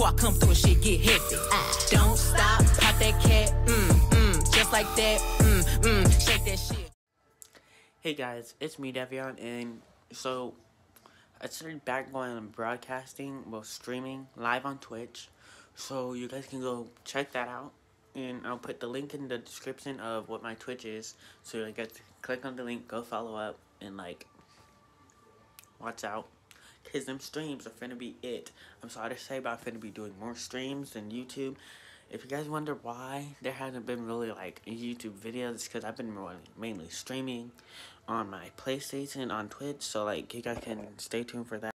Before I come through and shit get hefty. Don't stop, pop that cat, mm, mm, just like that, mm, mm, shake that shit. Hey guys, it's me Devion, and so I started back going on broadcasting, well streaming live on Twitch, so you guys can go check that out, and I'll put the link in the description of what my Twitch is, so you guys click on the link, go follow up, and like, watch out, cause them streams are finna be it. I'm sorry to say, but I'm finna be doing more streams than YouTube. If you guys wonder why there hasn't been really like YouTube videos, because I've been mainly streaming on my PlayStation on Twitch, so like you guys can stay tuned for that.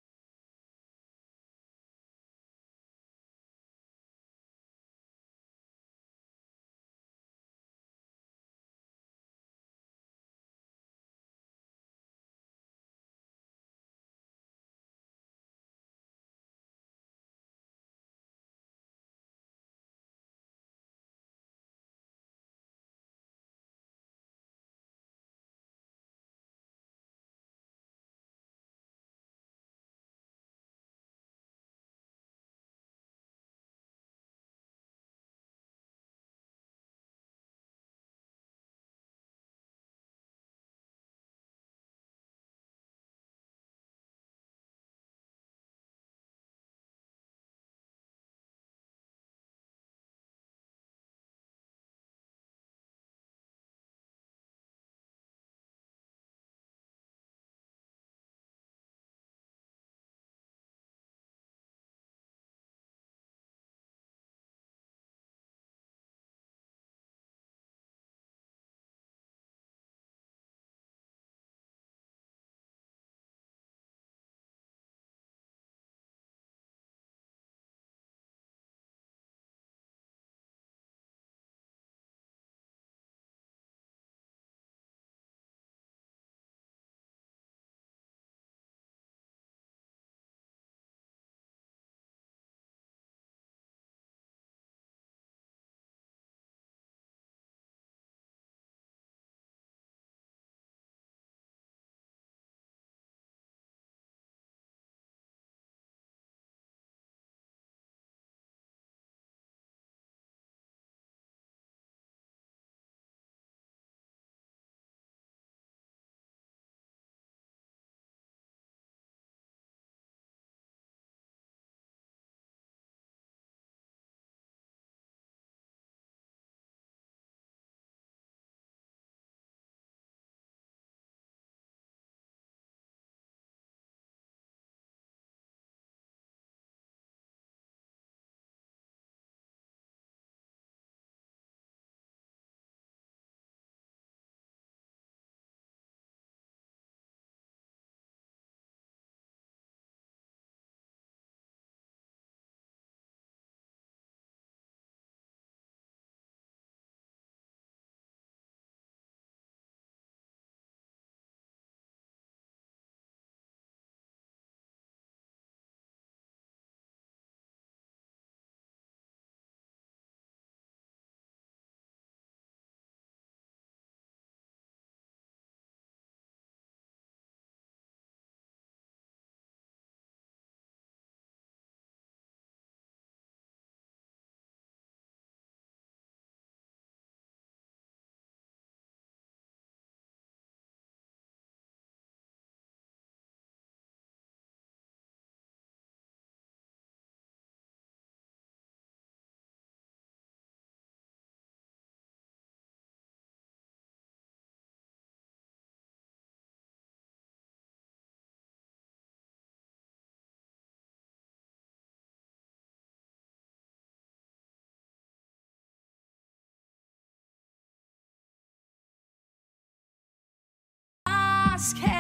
Ask